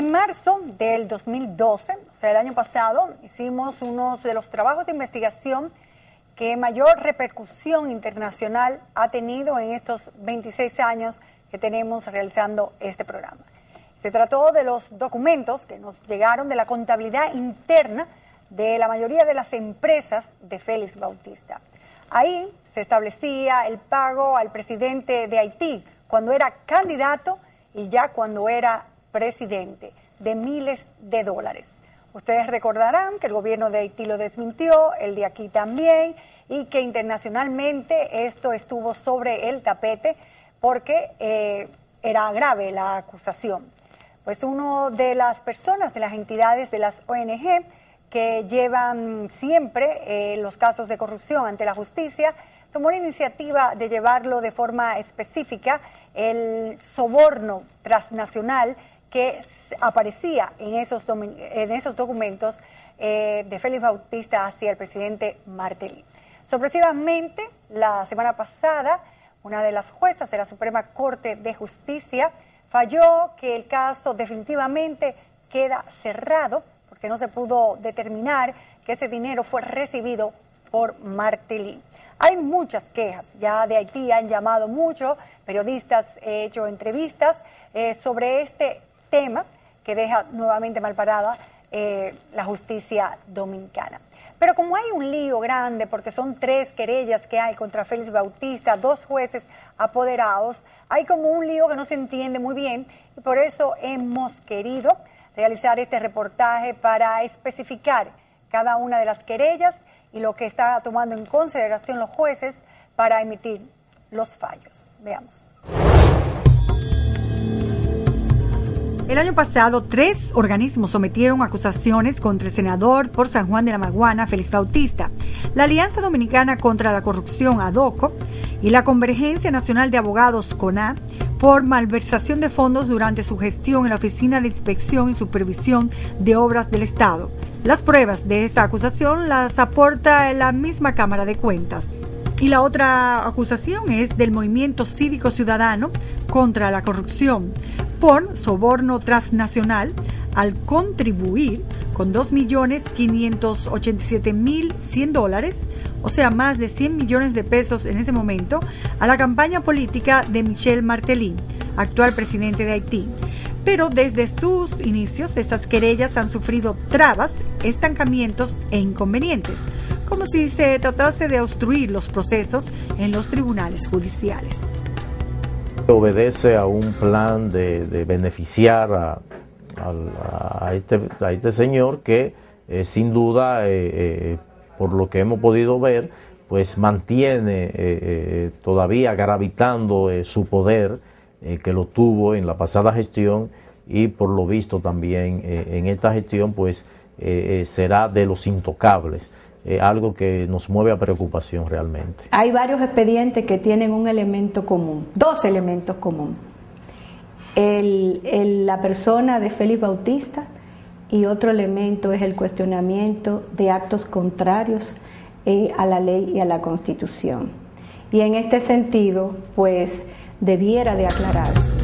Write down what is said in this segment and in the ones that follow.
En marzo del 2012, o sea, el año pasado, hicimos uno de los trabajos de investigación que mayor repercusión internacional ha tenido en estos 26 años que tenemos realizando este programa. Se trató de los documentos que nos llegaron de la contabilidad interna de la mayoría de las empresas de Félix Bautista. Ahí se establecía el pago al presidente de Haití cuando era candidato y ya cuando era presidente de miles de dólares. Ustedes recordarán que el gobierno de Haití lo desmintió, el de aquí también, y que internacionalmente esto estuvo sobre el tapete porque eh, era grave la acusación. Pues uno de las personas, de las entidades de las ONG que llevan siempre eh, los casos de corrupción ante la justicia, tomó la iniciativa de llevarlo de forma específica el soborno transnacional que aparecía en esos, en esos documentos eh, de Félix Bautista hacia el presidente Martelly. Sorpresivamente, la semana pasada, una de las juezas de la Suprema Corte de Justicia falló que el caso definitivamente queda cerrado porque no se pudo determinar que ese dinero fue recibido por Martelly. Hay muchas quejas, ya de Haití han llamado mucho, periodistas han hecho entrevistas eh, sobre este tema que deja nuevamente mal parada eh, la justicia dominicana. Pero como hay un lío grande, porque son tres querellas que hay contra Félix Bautista, dos jueces apoderados, hay como un lío que no se entiende muy bien y por eso hemos querido realizar este reportaje para especificar cada una de las querellas y lo que está tomando en consideración los jueces para emitir los fallos. Veamos. El año pasado, tres organismos sometieron acusaciones contra el senador por San Juan de la Maguana, Félix Bautista, la Alianza Dominicana contra la Corrupción, ADOCO, y la Convergencia Nacional de Abogados, CONA, por malversación de fondos durante su gestión en la Oficina de Inspección y Supervisión de Obras del Estado. Las pruebas de esta acusación las aporta la misma Cámara de Cuentas. Y la otra acusación es del Movimiento Cívico Ciudadano contra la Corrupción por soborno transnacional al contribuir con 2.587.100 dólares, o sea, más de 100 millones de pesos en ese momento, a la campaña política de Michel Martelly, actual presidente de Haití. Pero desde sus inicios, estas querellas han sufrido trabas, estancamientos e inconvenientes, como si se tratase de obstruir los procesos en los tribunales judiciales. Obedece a un plan de, beneficiar a, este, a, este, señor que eh, sin duda, eh, eh, por lo que hemos podido ver, pues mantiene todavía gravitando su poder que lo tuvo en la pasada gestión y por lo visto también en esta gestión pues será de los intocables. Eh, algo que nos mueve a preocupación realmente. Hay varios expedientes que tienen un elemento común, dos elementos comunes. la persona de Félix Bautista y otro elemento es el cuestionamiento de actos contrarios eh, a la ley y a la constitución. Y en este sentido, pues debiera de aclararse.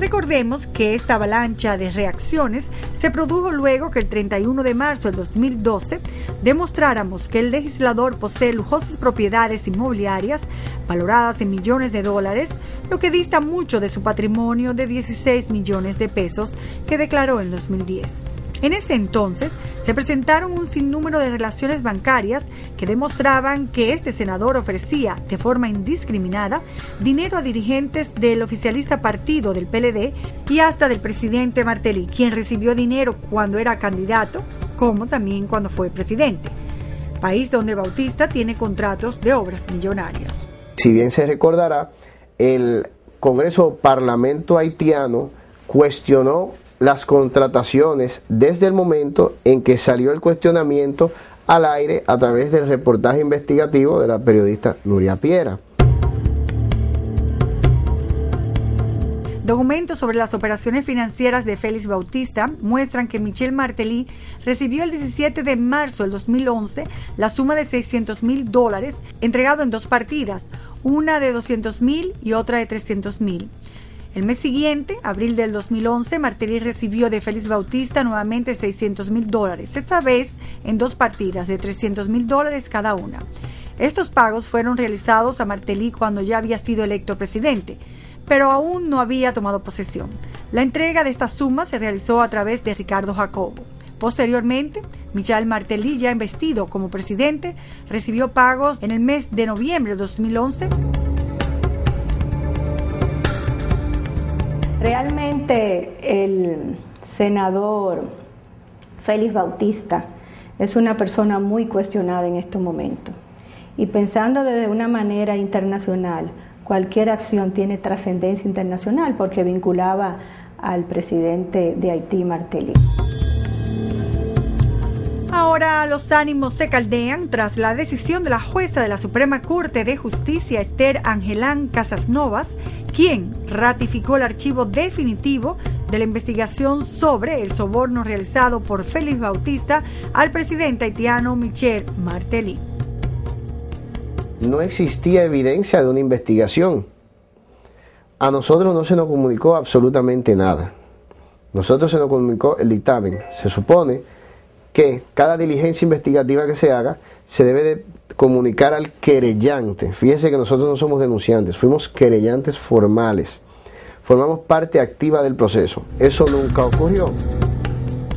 Recordemos que esta avalancha de reacciones se produjo luego que el 31 de marzo del 2012 demostráramos que el legislador posee lujosas propiedades inmobiliarias valoradas en millones de dólares, lo que dista mucho de su patrimonio de 16 millones de pesos que declaró en 2010. En ese entonces se presentaron un sinnúmero de relaciones bancarias que demostraban que este senador ofrecía de forma indiscriminada dinero a dirigentes del oficialista partido del PLD y hasta del presidente Martelly, quien recibió dinero cuando era candidato, como también cuando fue presidente. País donde Bautista tiene contratos de obras millonarias. Si bien se recordará, el Congreso Parlamento haitiano cuestionó las contrataciones desde el momento en que salió el cuestionamiento al aire a través del reportaje investigativo de la periodista Nuria Piera. Documentos sobre las operaciones financieras de Félix Bautista muestran que Michel Martelly recibió el 17 de marzo del 2011 la suma de 600 mil dólares entregado en dos partidas, una de 200 mil y otra de 300 mil. El mes siguiente, abril del 2011, Martelly recibió de Félix Bautista nuevamente 600 mil dólares, esta vez en dos partidas de 300 mil dólares cada una. Estos pagos fueron realizados a Martelly cuando ya había sido electo presidente, pero aún no había tomado posesión. La entrega de estas sumas se realizó a través de Ricardo Jacobo. Posteriormente, Michel Martelly, ya investido como presidente, recibió pagos en el mes de noviembre de 2011. Realmente el senador Félix Bautista es una persona muy cuestionada en estos momentos. Y pensando desde una manera internacional, cualquier acción tiene trascendencia internacional porque vinculaba al presidente de Haití, Martelly. Ahora los ánimos se caldean tras la decisión de la jueza de la Suprema Corte de Justicia, Esther Angelán Casasnovas, quien ratificó el archivo definitivo de la investigación sobre el soborno realizado por Félix Bautista al presidente haitiano Michel Martelly. No existía evidencia de una investigación. A nosotros no se nos comunicó absolutamente nada. Nosotros se nos comunicó el dictamen. Se supone que cada diligencia investigativa que se haga se debe de comunicar al querellante. Fíjese que nosotros no somos denunciantes, fuimos querellantes formales. Formamos parte activa del proceso. Eso nunca ocurrió.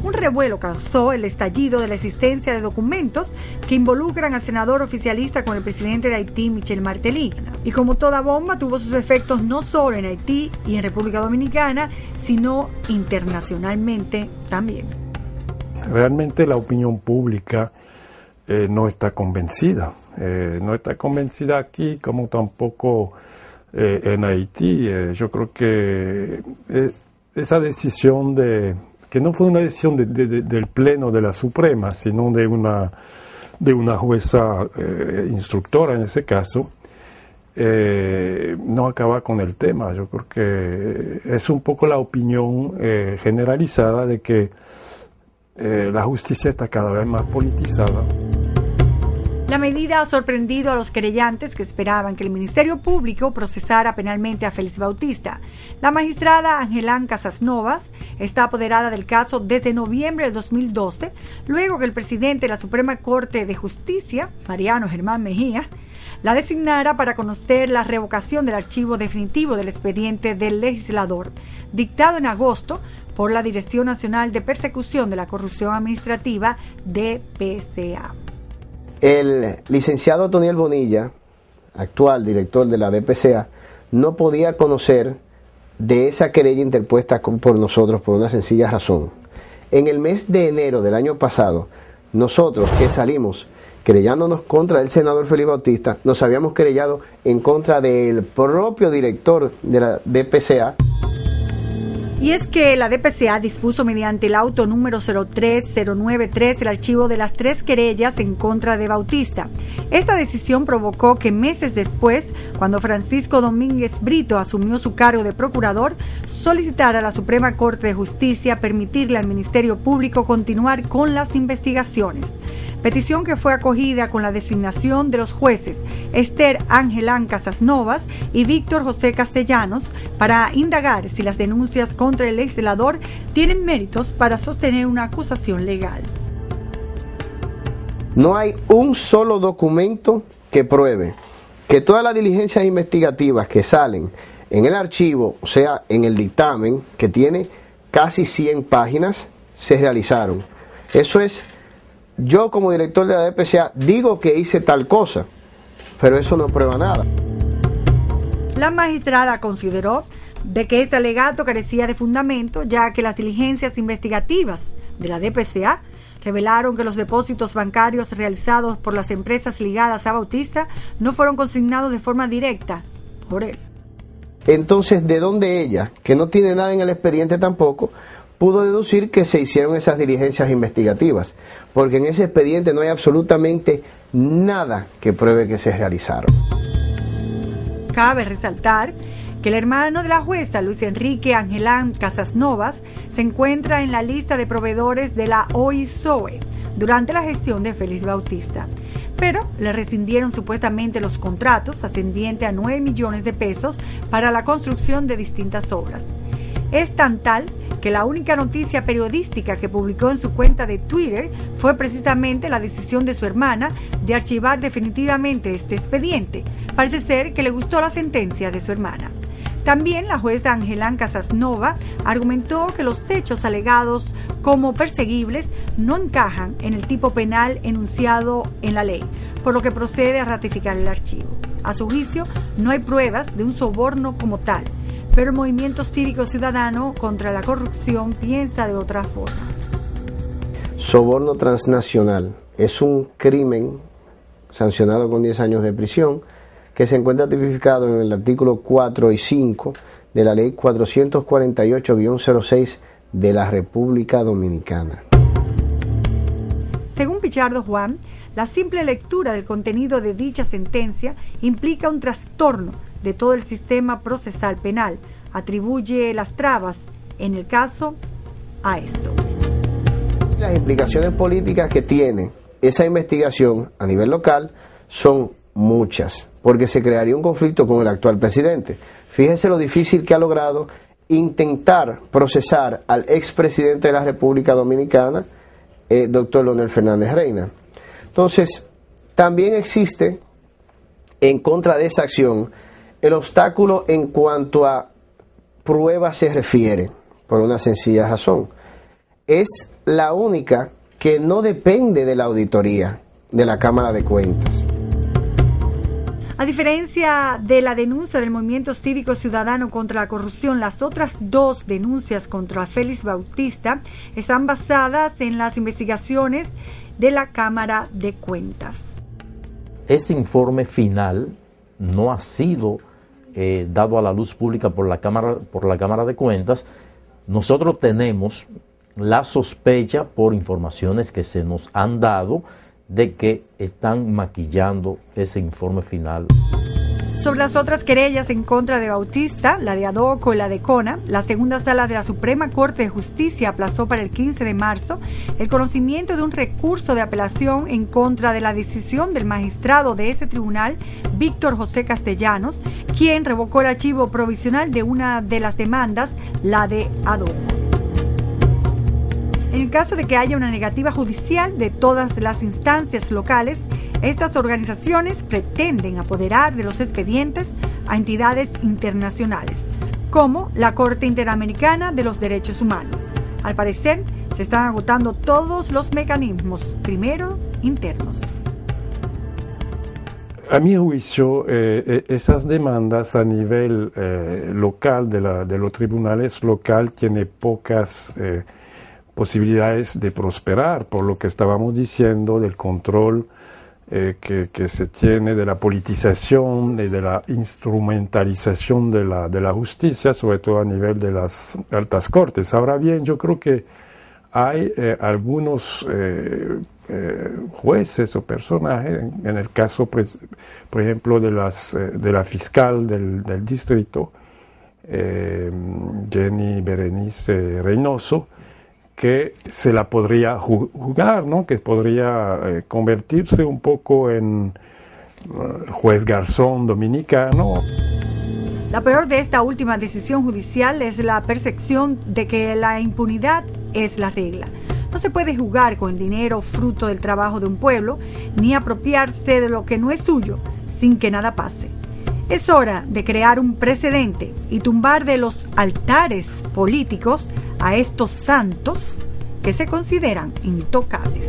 Un revuelo causó el estallido de la existencia de documentos que involucran al senador oficialista con el presidente de Haití, Michel Martelly. Y como toda bomba, tuvo sus efectos no solo en Haití y en República Dominicana, sino internacionalmente también realmente la opinión pública eh, no está convencida. Eh, no está convencida aquí como tampoco eh, en Haití. yo creo que esa decisión de que no fue una decisión del Pleno de la Suprema, sino de una, de una jueza instructora en ese caso, no acaba con el tema. Yo creo que es un poco la opinión generalizada de que eh, la justicia está cada vez más politizada. La medida ha sorprendido a los querellantes que esperaban que el Ministerio Público procesara penalmente a Félix Bautista. La magistrada Angelán Casasnovas está apoderada del caso desde noviembre de 2012, luego que el presidente de la Suprema Corte de Justicia, Mariano Germán Mejía, la designara para conocer la revocación del archivo definitivo del expediente del legislador, dictado en agosto por la Dirección Nacional de Persecución de la Corrupción Administrativa, DPCA. El licenciado Toniel Bonilla, actual director de la DPCA, no podía conocer de esa querella interpuesta por nosotros por una sencilla razón. En el mes de enero del año pasado, nosotros que salimos querellándonos contra el senador Felipe Bautista, nos habíamos querellado en contra del propio director de la DPCA, y es que la DPCA dispuso mediante el auto número 03093 el archivo de las tres querellas en contra de Bautista. Esta decisión provocó que meses después, cuando Francisco Domínguez Brito asumió su cargo de procurador, solicitara a la Suprema Corte de Justicia permitirle al Ministerio Público continuar con las investigaciones petición que fue acogida con la designación de los jueces Esther Angelán Casasnovas y Víctor José Castellanos para indagar si las denuncias contra el legislador tienen méritos para sostener una acusación legal. No hay un solo documento que pruebe que todas las diligencias investigativas que salen en el archivo, o sea, en el dictamen, que tiene casi 100 páginas, se realizaron. Eso es yo como director de la DPCA digo que hice tal cosa, pero eso no prueba nada. La magistrada consideró de que este alegato carecía de fundamento, ya que las diligencias investigativas de la DPCA revelaron que los depósitos bancarios realizados por las empresas ligadas a Bautista no fueron consignados de forma directa por él. Entonces, ¿de dónde ella, que no tiene nada en el expediente tampoco, pudo deducir que se hicieron esas diligencias investigativas, porque en ese expediente no hay absolutamente nada que pruebe que se realizaron. Cabe resaltar que el hermano de la jueza, Luis Enrique Angelán Casasnovas, se encuentra en la lista de proveedores de la OISOE durante la gestión de Félix Bautista. pero le rescindieron supuestamente los contratos ascendiente a 9 millones de pesos para la construcción de distintas obras. Es tan tal que la única noticia periodística que publicó en su cuenta de Twitter fue precisamente la decisión de su hermana de archivar definitivamente este expediente. Parece ser que le gustó la sentencia de su hermana. También la jueza Angelán Casasnova argumentó que los hechos alegados como perseguibles no encajan en el tipo penal enunciado en la ley, por lo que procede a ratificar el archivo. A su juicio, no hay pruebas de un soborno como tal, pero el movimiento cívico ciudadano contra la corrupción piensa de otra forma. Soborno transnacional es un crimen sancionado con 10 años de prisión que se encuentra tipificado en el artículo 4 y 5 de la ley 448-06 de la República Dominicana. Según Pichardo Juan, la simple lectura del contenido de dicha sentencia implica un trastorno de todo el sistema procesal penal. Atribuye las trabas, en el caso, a esto. Las implicaciones políticas que tiene esa investigación a nivel local son muchas porque se crearía un conflicto con el actual presidente. Fíjese lo difícil que ha logrado intentar procesar al expresidente de la República Dominicana, eh, doctor Leonel Fernández Reina. Entonces, también existe en contra de esa acción el obstáculo en cuanto a pruebas se refiere, por una sencilla razón. Es la única que no depende de la auditoría de la Cámara de Cuentas. A diferencia de la denuncia del movimiento cívico ciudadano contra la corrupción, las otras dos denuncias contra Félix Bautista están basadas en las investigaciones de la Cámara de Cuentas. Ese informe final no ha sido eh, dado a la luz pública por la Cámara, por la Cámara de Cuentas. Nosotros tenemos la sospecha por informaciones que se nos han dado de que están maquillando ese informe final. Sobre las otras querellas en contra de Bautista, la de Adoco y la de Cona, la segunda sala de la Suprema Corte de Justicia aplazó para el 15 de marzo el conocimiento de un recurso de apelación en contra de la decisión del magistrado de ese tribunal, Víctor José Castellanos, quien revocó el archivo provisional de una de las demandas, la de Adoco. En el caso de que haya una negativa judicial de todas las instancias locales, estas organizaciones pretenden apoderar de los expedientes a entidades internacionales, como la Corte Interamericana de los Derechos Humanos. Al parecer, se están agotando todos los mecanismos, primero internos. A mi juicio, eh, eh, esas demandas a nivel eh, local de, los tribunales local tienen pocas posibilidades de prosperar, por lo que estábamos diciendo del control eh, que, se tiene de la politización y de la instrumentalización de la, de la justicia, sobre todo a nivel de las altas cortes. Ahora bien, yo creo que hay eh, algunos eh, jueces o personajes, en, el caso, pues, por ejemplo, de, las, de la fiscal del distrito, Jenny Berenice Reynoso, que se la podría jugar, ¿no? que podría eh, convertirse un poco en uh, juez garzón dominicano. La peor de esta última decisión judicial es la percepción de que la impunidad es la regla. No se puede jugar con el dinero fruto del trabajo de un pueblo, ni apropiarse de lo que no es suyo sin que nada pase. Es hora de crear un precedente y tumbar de los altares políticos a estos santos que se consideran intocables.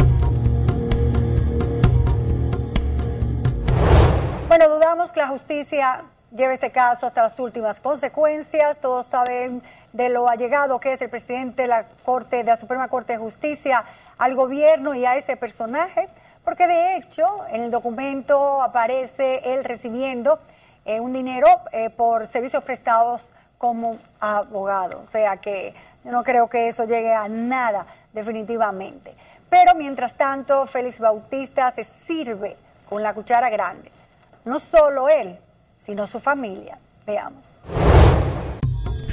Bueno, dudamos que la justicia lleve este caso hasta las últimas consecuencias. Todos saben de lo allegado que es el presidente de la Corte, de la Suprema Corte de Justicia al gobierno y a ese personaje, porque de hecho en el documento aparece él recibiendo eh, un dinero eh, por servicios prestados como abogado. O sea que no creo que eso llegue a nada definitivamente. Pero mientras tanto, Félix Bautista se sirve con la cuchara grande. No solo él, sino su familia. Veamos.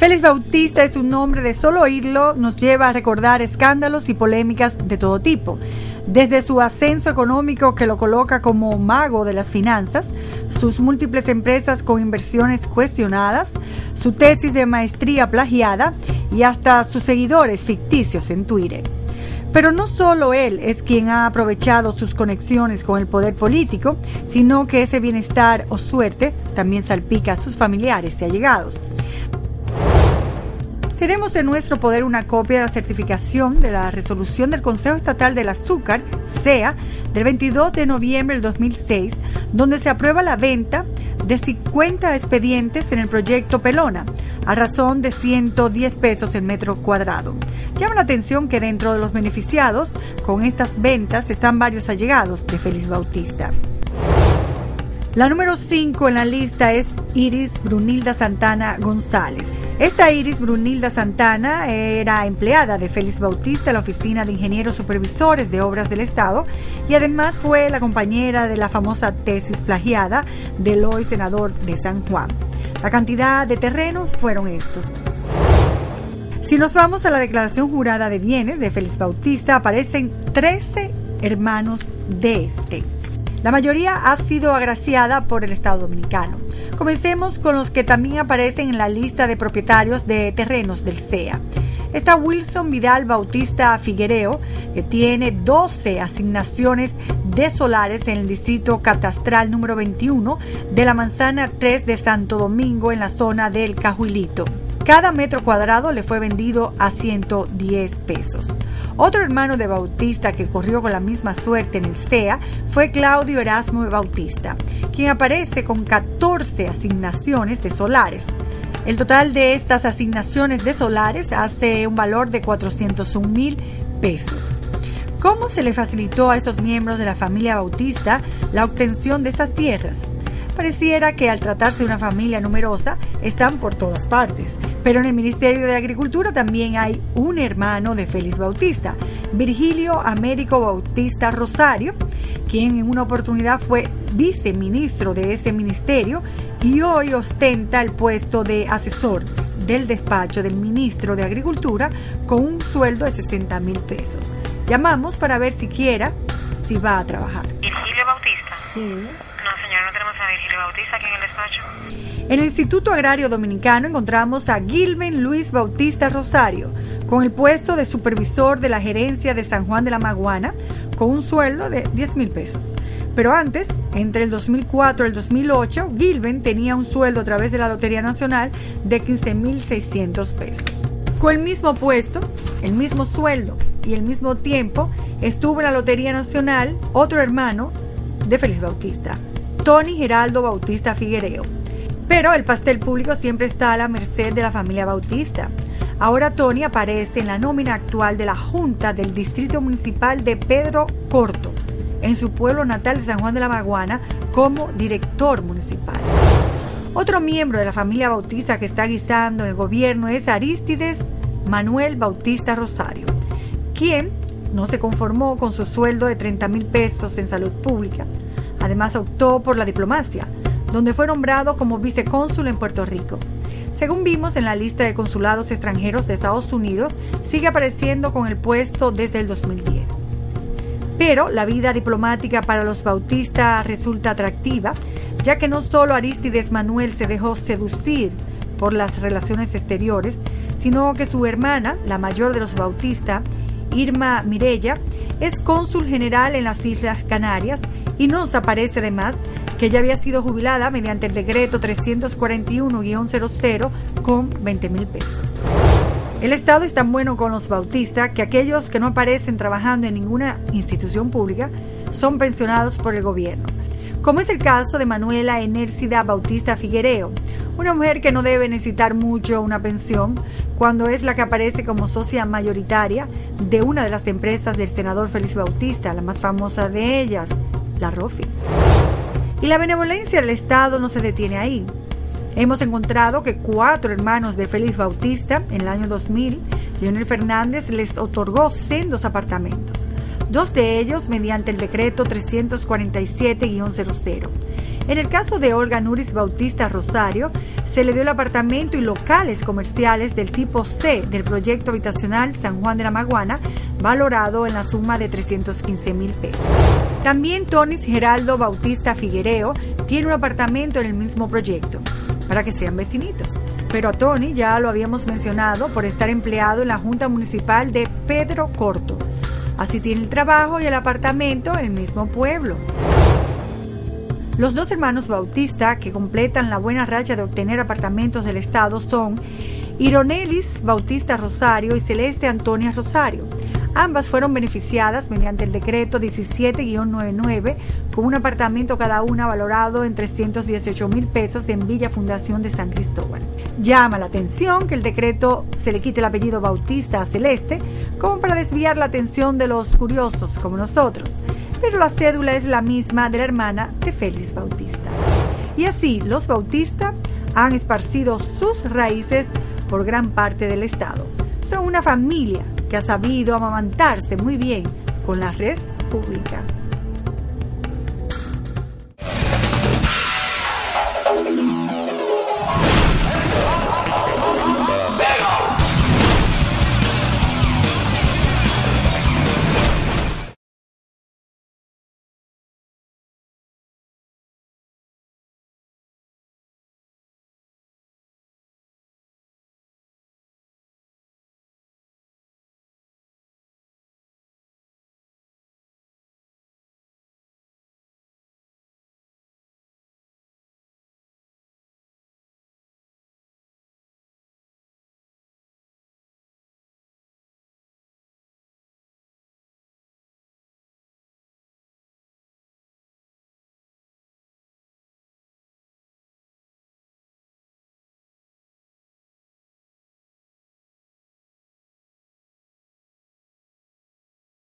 Félix Bautista es un nombre de solo oírlo nos lleva a recordar escándalos y polémicas de todo tipo. Desde su ascenso económico que lo coloca como mago de las finanzas, sus múltiples empresas con inversiones cuestionadas, su tesis de maestría plagiada y hasta sus seguidores ficticios en Twitter. Pero no solo él es quien ha aprovechado sus conexiones con el poder político, sino que ese bienestar o suerte también salpica a sus familiares y allegados. Tenemos en nuestro poder una copia de la certificación de la resolución del Consejo Estatal del Azúcar, SEA, del 22 de noviembre del 2006, donde se aprueba la venta de 50 expedientes en el proyecto Pelona, a razón de 110 pesos el metro cuadrado. Llama la atención que dentro de los beneficiados con estas ventas están varios allegados de Félix Bautista. La número 5 en la lista es Iris Brunilda Santana González. Esta Iris Brunilda Santana era empleada de Félix Bautista en la Oficina de Ingenieros Supervisores de Obras del Estado y además fue la compañera de la famosa tesis plagiada del hoy senador de San Juan. La cantidad de terrenos fueron estos. Si nos vamos a la declaración jurada de bienes de Félix Bautista, aparecen 13 hermanos de este. La mayoría ha sido agraciada por el Estado Dominicano. Comencemos con los que también aparecen en la lista de propietarios de terrenos del CEA. Está Wilson Vidal Bautista Figuereo, que tiene 12 asignaciones de solares en el distrito catastral número 21 de la manzana 3 de Santo Domingo en la zona del Cajuilito. Cada metro cuadrado le fue vendido a 110 pesos. Otro hermano de Bautista que corrió con la misma suerte en el CEA fue Claudio Erasmo Bautista, quien aparece con 14 asignaciones de solares. El total de estas asignaciones de solares hace un valor de 401 mil pesos. ¿Cómo se le facilitó a estos miembros de la familia Bautista la obtención de estas tierras? Pareciera que al tratarse de una familia numerosa están por todas partes, pero en el Ministerio de Agricultura también hay un hermano de Félix Bautista, Virgilio Américo Bautista Rosario, quien en una oportunidad fue viceministro de ese ministerio y hoy ostenta el puesto de asesor del despacho del ministro de Agricultura con un sueldo de 60 mil pesos. Llamamos para ver siquiera si va a trabajar. Virgilio Bautista. Sí. Bautista aquí en el despacho. En el Instituto Agrario Dominicano encontramos a Gilben Luis Bautista Rosario, con el puesto de supervisor de la gerencia de San Juan de la Maguana, con un sueldo de 10 mil pesos. Pero antes, entre el 2004 y el 2008, Gilben tenía un sueldo a través de la Lotería Nacional de 15.600 pesos. Con el mismo puesto, el mismo sueldo y el mismo tiempo, estuvo en la Lotería Nacional otro hermano de Félix Bautista, Tony Geraldo Bautista Figuereo. Pero el pastel público siempre está a la merced de la familia Bautista. Ahora Tony aparece en la nómina actual de la Junta del Distrito Municipal de Pedro Corto, en su pueblo natal de San Juan de la Maguana, como director municipal. Otro miembro de la familia Bautista que está guisando en el gobierno es Aristides Manuel Bautista Rosario, quien no se conformó con su sueldo de 30 mil pesos en salud pública, Además optó por la diplomacia, donde fue nombrado como vicecónsul en Puerto Rico. Según vimos en la lista de consulados extranjeros de Estados Unidos, sigue apareciendo con el puesto desde el 2010. Pero la vida diplomática para los bautistas resulta atractiva, ya que no solo Aristides Manuel se dejó seducir por las relaciones exteriores, sino que su hermana, la mayor de los bautistas, Irma Mirella, es cónsul general en las Islas Canarias y nos aparece además que ya había sido jubilada mediante el decreto 341-00 con 20 mil pesos. El Estado es tan bueno con los bautistas que aquellos que no aparecen trabajando en ninguna institución pública son pensionados por el gobierno, como es el caso de Manuela Enércida Bautista Figuereo, una mujer que no debe necesitar mucho una pensión cuando es la que aparece como socia mayoritaria de una de las empresas del senador Félix Bautista, la más famosa de ellas, la ROFI. Y la benevolencia del Estado no se detiene ahí. Hemos encontrado que cuatro hermanos de Félix Bautista en el año 2000, Leonel Fernández les otorgó sendos apartamentos, dos de ellos mediante el decreto 347-00. En el caso de Olga Nuris Bautista Rosario, se le dio el apartamento y locales comerciales del tipo C del proyecto habitacional San Juan de la Maguana, valorado en la suma de 315 mil pesos. También Tonis Geraldo Bautista Figuereo tiene un apartamento en el mismo proyecto, para que sean vecinitos. Pero a Tony ya lo habíamos mencionado por estar empleado en la Junta Municipal de Pedro Corto. Así tiene el trabajo y el apartamento en el mismo pueblo. Los dos hermanos Bautista que completan la buena racha de obtener apartamentos del Estado son Ironelis Bautista Rosario y Celeste Antonia Rosario. Ambas fueron beneficiadas mediante el decreto 17-99 con un apartamento cada una valorado en 318 mil pesos en Villa Fundación de San Cristóbal. Llama la atención que el decreto se le quite el apellido Bautista a Celeste como para desviar la atención de los curiosos como nosotros, pero la cédula es la misma de la hermana de Félix Bautista. Y así los Bautista han esparcido sus raíces por gran parte del estado. Son una familia que ha sabido amamantarse muy bien con la red pública.